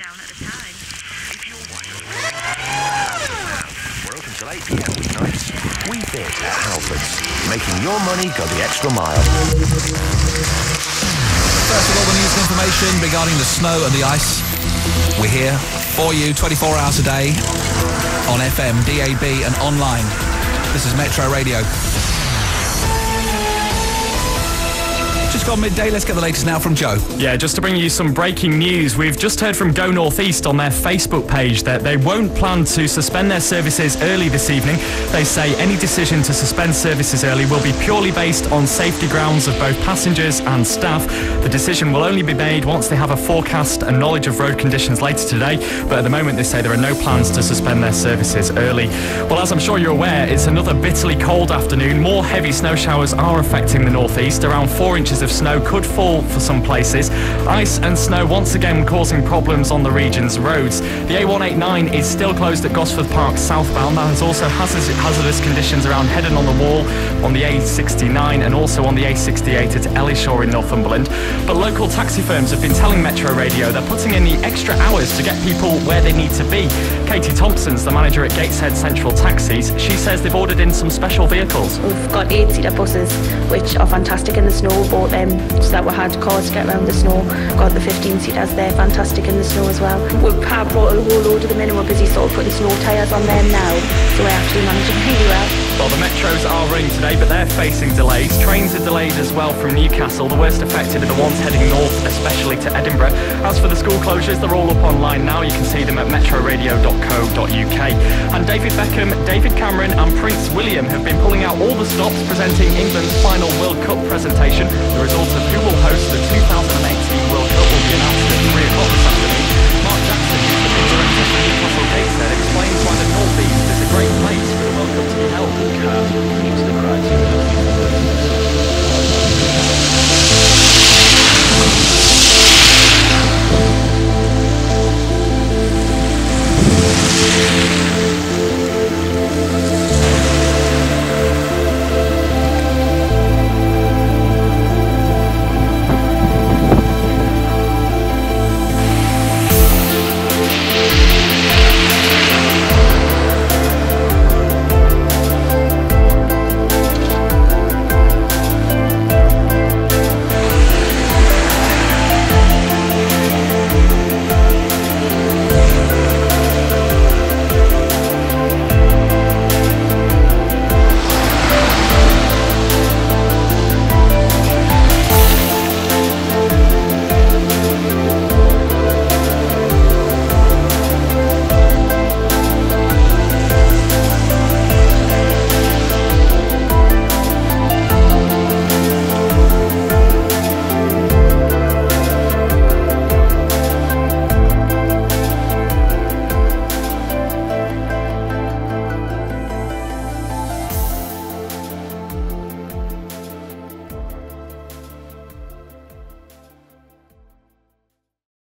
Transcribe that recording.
down at the time. If you're We're open till 8 p.m. weeknights. We Fit at Halfords, making your money go the extra mile. First of all, the news information regarding the snow and the ice. We're here for you 24 hours a day on FM, DAB, and online. This is Metro Radio. Just gone midday. Let's get the latest now from Joe. Yeah, just to bring you some breaking news, we've just heard from Go Northeast on their Facebook page that they won't plan to suspend their services early this evening. They say any decision to suspend services early will be purely based on safety grounds of both passengers and staff. The decision will only be made once they have a forecast and knowledge of road conditions later today, but at the moment they say there are no plans to suspend their services early. Well, as I'm sure you're aware, it's another bitterly cold afternoon. More heavy snow showers are affecting the northeast. Around four inches of snow could fall for some places. Ice and snow once again causing problems on the region's roads. The A189 is still closed at Gosforth Park southbound. That has also hazardous conditions around Heddon on the Wall, on the A69 and also on the A68 at Ellishaw in Northumberland. But local taxi firms have been telling Metro Radio they're putting in the extra hours to get people where they need to be. Katie Thompson's the manager at Gateshead Central Taxis. She says they've ordered in some special vehicles. We've got eight-seater buses, which are fantastic in the snow. Bought them um, so that we had cars to get around the snow. Got the 15-seaters there, fantastic in the snow as well. We've brought a whole load of them in and we're busy sort of putting snow tyres on them now. So we're actually managing really well. Well, the metros are running today, but they're facing delays. Trains are delayed as well from Newcastle. The worst affected are the ones heading north, especially to Edinburgh. As for the school closures, they're all up online now. You can see them at metroradio.co.uk. And David Beckham, David Cameron and Prince William have been pulling out all the stops presenting England's final World Cup presentation, the result of who will host the 2008